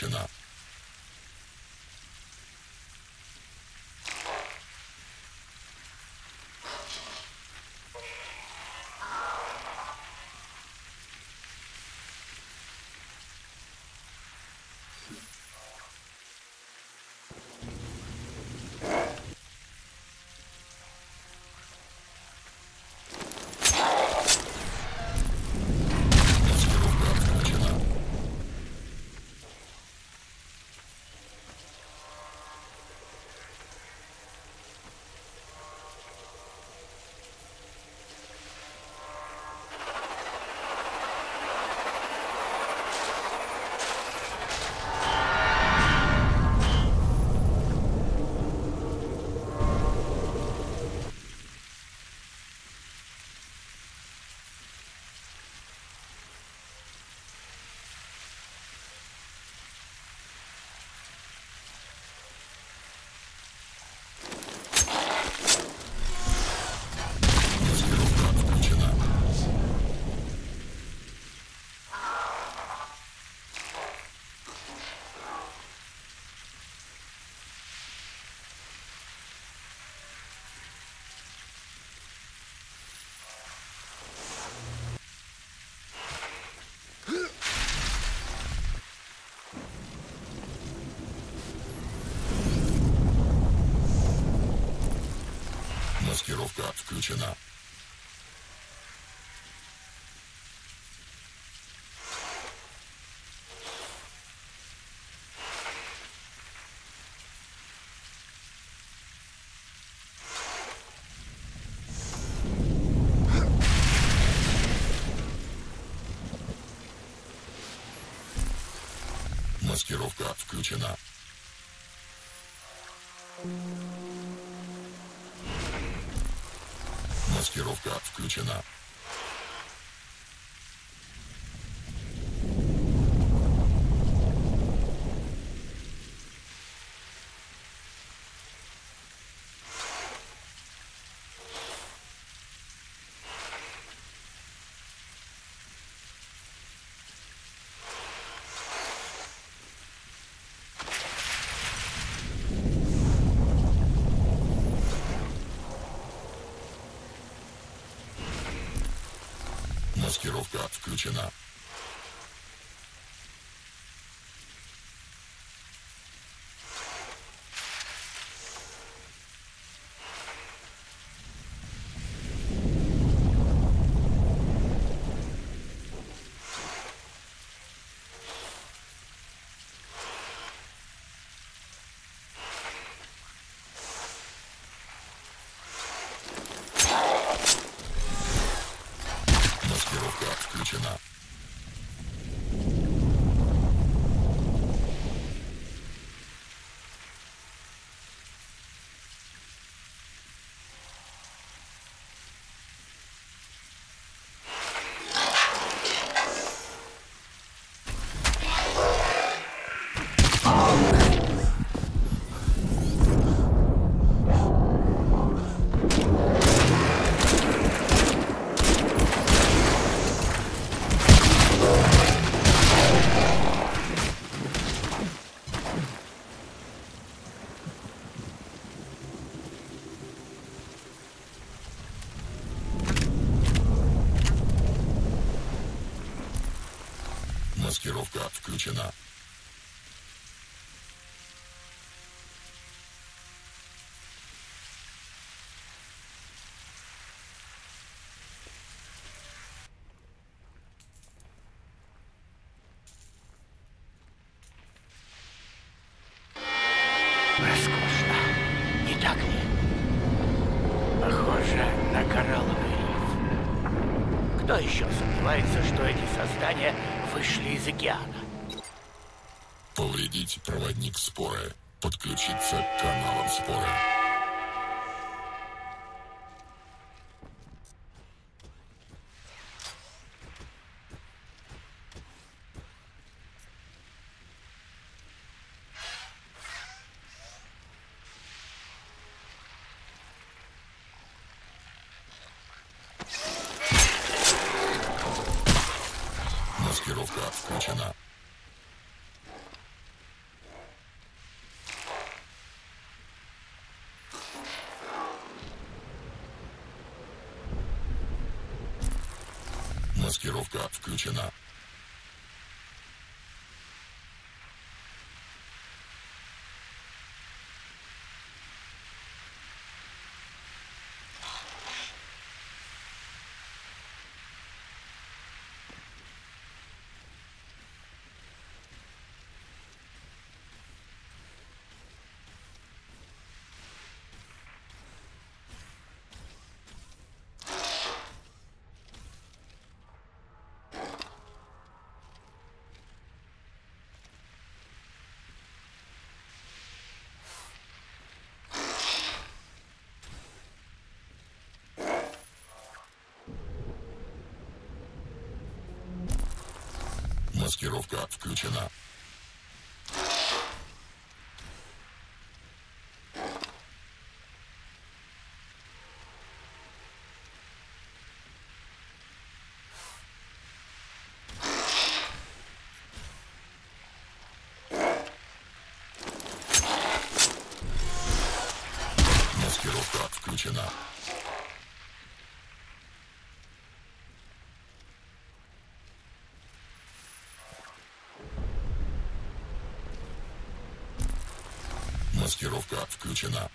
включена. Маскировка отключена. Маскировка включена. Маскировка включена. Маскировка включена. Маскировка включена. Маскировка включена. Маскировка включена. Роскошно. Не так ли? Похоже на коралловый риф. Кто еще сомневается, что эти создания вышли из океана? Повредить проводник споры. Подключиться к каналам споры. Маскировка включена. Маскировка включена. Маскировка включена. Маскировка включена. Маскировка включена.